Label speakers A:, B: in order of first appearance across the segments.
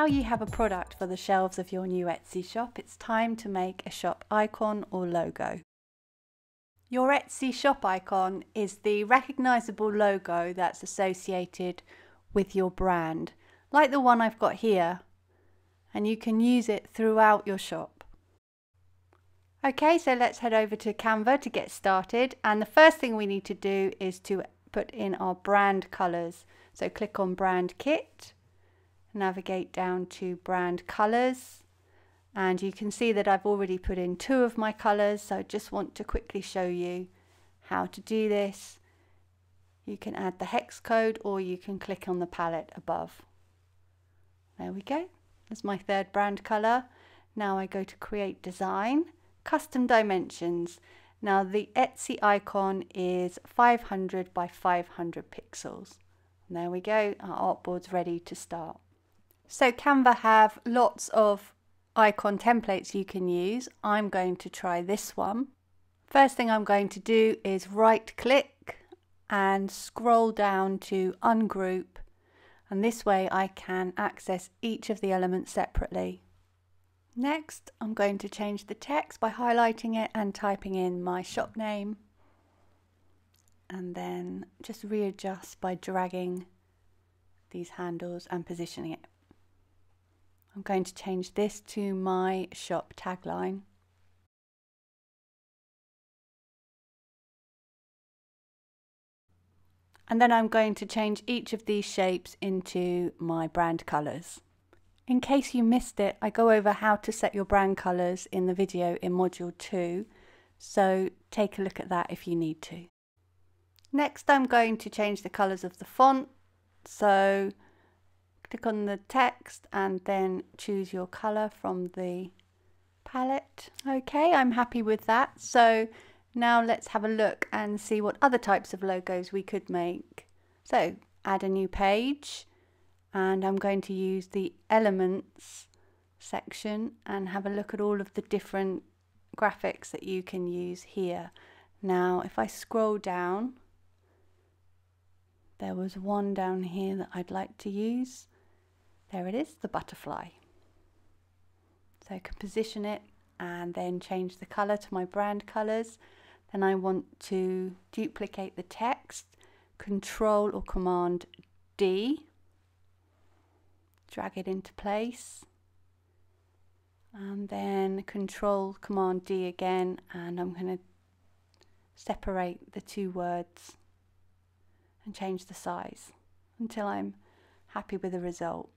A: now you have a product for the shelves of your new Etsy shop, it's time to make a shop icon or logo. Your Etsy shop icon is the recognizable logo that's associated with your brand, like the one I've got here, and you can use it throughout your shop. Okay, so let's head over to Canva to get started. And the first thing we need to do is to put in our brand colors. So click on brand kit, navigate down to brand colors, and you can see that I've already put in two of my colors. So I just want to quickly show you how to do this. You can add the hex code or you can click on the palette above. There we go. There's my third brand color. Now I go to create design, custom dimensions. Now the Etsy icon is 500 by 500 pixels. And there we go, our artboard's ready to start. So Canva have lots of icon templates you can use. I'm going to try this one. First thing I'm going to do is right click and scroll down to ungroup and this way I can access each of the elements separately. Next, I'm going to change the text by highlighting it and typing in my shop name and then just readjust by dragging these handles and positioning it. I'm going to change this to my shop tagline. And then I'm going to change each of these shapes into my brand colours. In case you missed it, I go over how to set your brand colours in the video in module 2, so take a look at that if you need to. Next I'm going to change the colours of the font, so click on the text and then choose your colour from the palette. Okay, I'm happy with that. So now let's have a look and see what other types of logos we could make. So add a new page and I'm going to use the elements section and have a look at all of the different graphics that you can use here. Now if I scroll down there was one down here that I'd like to use. There it is, the butterfly. So I can position it and then change the colour to my brand colours then I want to duplicate the text, Control or Command D, drag it into place, and then Control Command D again, and I'm going to separate the two words and change the size until I'm happy with the result.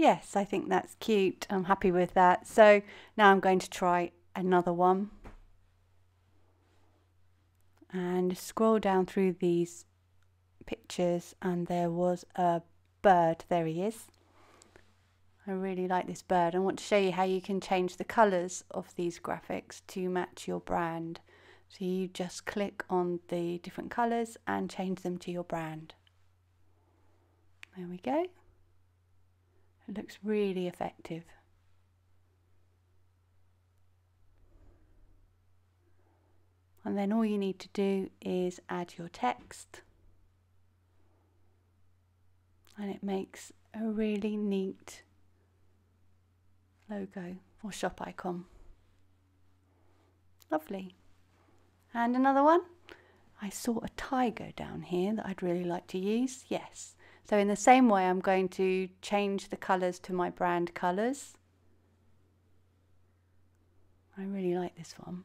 A: Yes, I think that's cute. I'm happy with that. So now I'm going to try another one. And scroll down through these pictures and there was a bird. There he is. I really like this bird. I want to show you how you can change the colours of these graphics to match your brand. So you just click on the different colours and change them to your brand. There we go. It looks really effective. And then all you need to do is add your text. And it makes a really neat logo or shop icon. Lovely. And another one. I saw a tiger down here that I'd really like to use. Yes. So in the same way, I'm going to change the colours to my brand colours. I really like this one.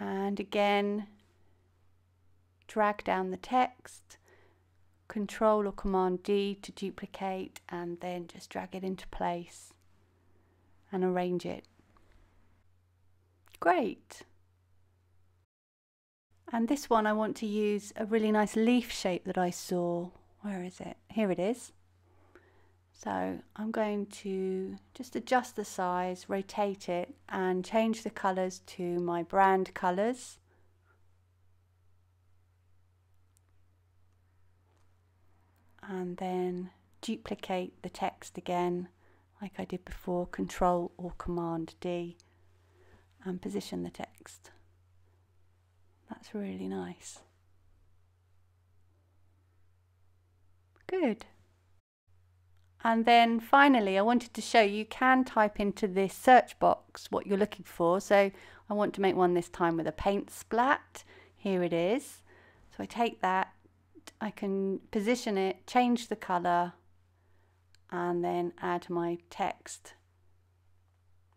A: And again, drag down the text, Control or Command D to duplicate, and then just drag it into place and arrange it. Great. And this one I want to use a really nice leaf shape that I saw where is it? Here it is. So I'm going to just adjust the size, rotate it and change the colours to my brand colours. And then duplicate the text again like I did before, Control or Command D and position the text. That's really nice. Good. And then finally, I wanted to show you can type into this search box what you're looking for. So I want to make one this time with a paint splat. Here it is. So I take that, I can position it, change the colour, and then add my text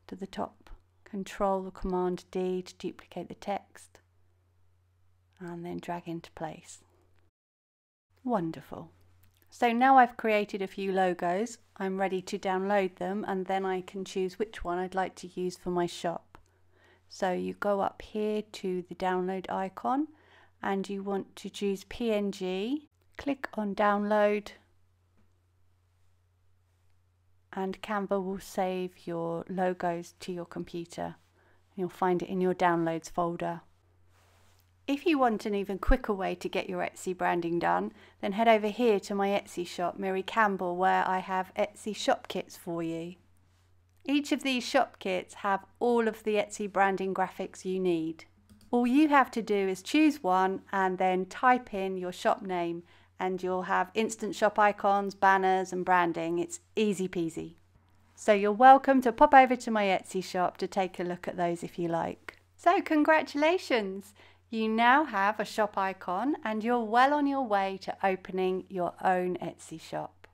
A: to the top. Control or Command D to duplicate the text, and then drag into place. Wonderful. So now I've created a few logos, I'm ready to download them and then I can choose which one I'd like to use for my shop. So you go up here to the download icon and you want to choose PNG, click on download and Canva will save your logos to your computer. You'll find it in your downloads folder. If you want an even quicker way to get your Etsy branding done, then head over here to my Etsy shop, Miri Campbell, where I have Etsy shop kits for you. Each of these shop kits have all of the Etsy branding graphics you need. All you have to do is choose one and then type in your shop name and you'll have instant shop icons, banners and branding. It's easy peasy. So you're welcome to pop over to my Etsy shop to take a look at those if you like. So congratulations! You now have a shop icon and you're well on your way to opening your own Etsy shop.